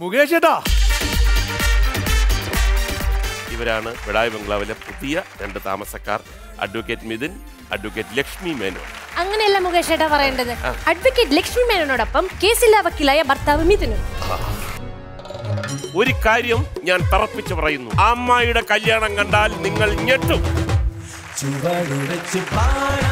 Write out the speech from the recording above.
മുകേഷ് ചേട്ടാ ഇവരാണ് വിടായ് ബംഗ്ലാവിലെ പുതിയ രണ്ട് താമസക്കാർ. Advocate Mithun advocate Lakshmi Menon. അങ്ങനെയല്ല മുകേഷ് ഏട്ടാ പറയേണ്ടത്. അഡ്വക്കേറ്റ് ലക്ഷ്മി മേനോനോടൊപ്പം കേസില്ലാ വക്കീലായ ഭർത്താവ് മിഥുനും. ഒരു കാര്യം ഞാൻ തറപ്പിച്ചു പറയുന്നു. അമ്മായിയുടെ കല്യാണം കണ്ടാൽ നിങ്ങൾ ഞെട്ടും. ചുവടുവെച്ച് പാടാം